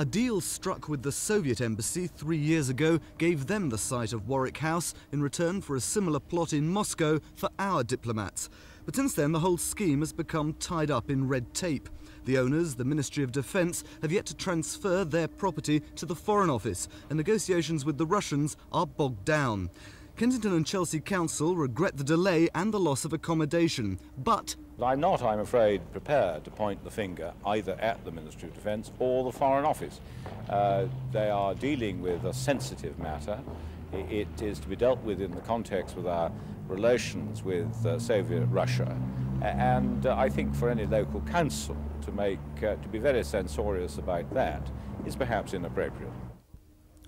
A deal struck with the Soviet embassy three years ago gave them the site of Warwick House in return for a similar plot in Moscow for our diplomats. But since then, the whole scheme has become tied up in red tape. The owners, the Ministry of Defence, have yet to transfer their property to the Foreign Office, and negotiations with the Russians are bogged down. Kensington and Chelsea Council regret the delay and the loss of accommodation, but I'm not, I'm afraid, prepared to point the finger either at the Ministry of Defence or the Foreign Office. Uh, they are dealing with a sensitive matter. It is to be dealt with in the context with our relations with uh, Soviet Russia. And uh, I think for any local council to make uh, to be very censorious about that is perhaps inappropriate.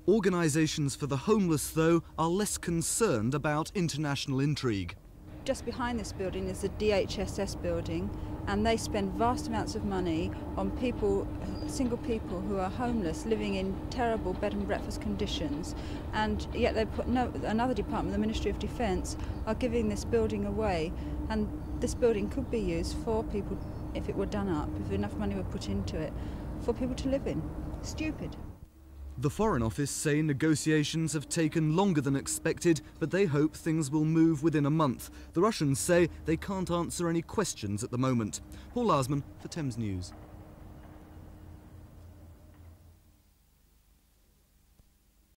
Organisations for the homeless, though, are less concerned about international intrigue. Just behind this building is the DHSS building, and they spend vast amounts of money on people, single people who are homeless, living in terrible bed and breakfast conditions, and yet they put no, another department, the Ministry of Defence, are giving this building away, and this building could be used for people, if it were done up, if enough money were put into it, for people to live in. Stupid. The Foreign Office say negotiations have taken longer than expected, but they hope things will move within a month. The Russians say they can't answer any questions at the moment. Paul Larsman for Thames News.